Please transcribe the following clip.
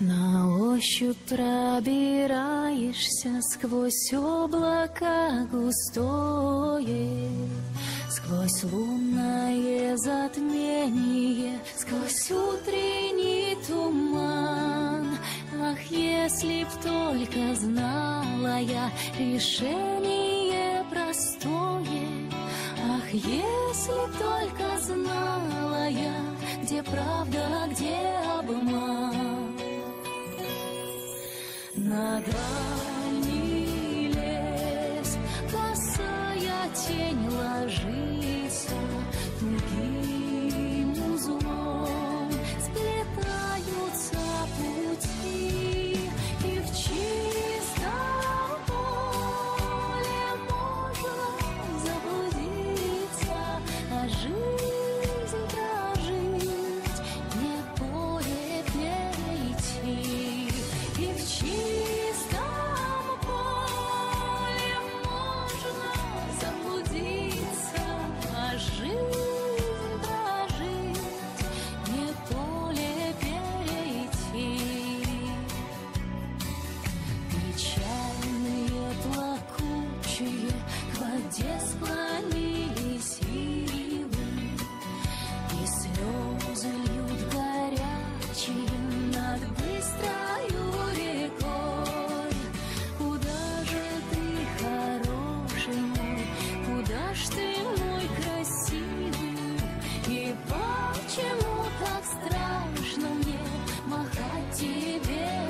ощупь пробираешься сквозь облака густое, сквозь лунное затмение, сквозь утренний туман. Ах, если б только знала я решение простое, Ах, если б только знала я, На грани лес, косая тень ложится. почему так страшно мне махать тебе?